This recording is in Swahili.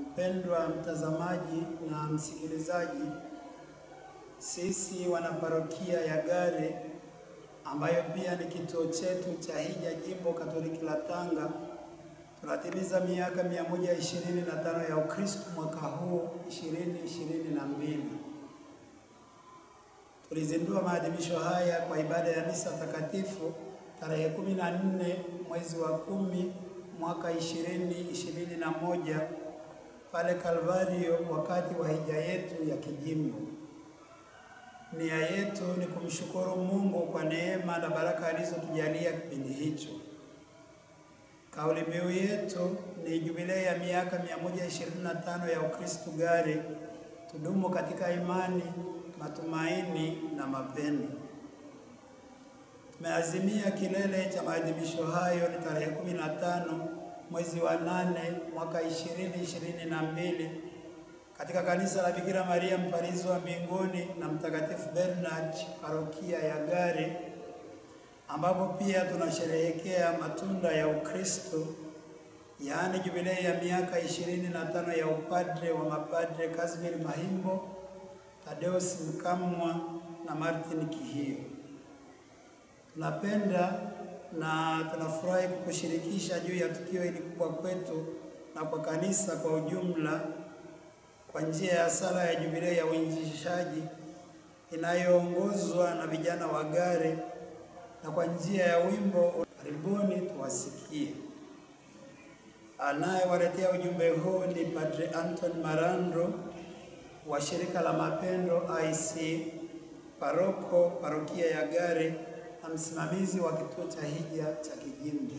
Mpendwa mtazamaji na msikilizaji, sisi wanaparokia ya Gare ambayo pia ni kituo chetu cha hija jimbo Katoliki la Tanga tunatimiza miaka 125 ya Ukristo mwaka huu 2022. Tulizindua maadhimisho haya kwa ibada ya misa takatifu tarehe 14 mwezi wa kumi mwaka 2021 pale Kalvario wakati wa hija yetu ya kijimbo. Nia yetu ni kumshukuru Mungu kwa neema na baraka alizotujalia kipindi hicho. Kauli mbiu yetu ni jubilei ya miaka 125 ya Ukristo Gari, tudumu katika imani, matumaini na mapendo. Tumeazimia kilele cha maadhimisho hayo ni tarehe 15 mwezi wa nane mwaka 2022 katika kanisa la Bikira Maria Mparizi wa Mbinguni na Mtakatifu Bernard parokia ya Gare, ambapo pia tunasherehekea matunda ya Ukristo, yaani jubilei ya miaka 25 ya upadre wa mapadre Casimir Mahimbo, Tadeus Mkamwa na Martin Kihio. Tunapenda na tunafurahi kukushirikisha juu ya tukio hili kubwa kwetu na kwa kanisa kwa ujumla kwa njia ya sala ya jubilei ya uinjilishaji inayoongozwa na vijana wa Gare na kwa njia ya wimbo karibuni tuwasikie. Anayewaletea ujumbe huu ni Padre Anton Marandro wa shirika la Mapendo IC paroko parokia ya Gare msimamizi wa kituo cha hija cha Kijimbo.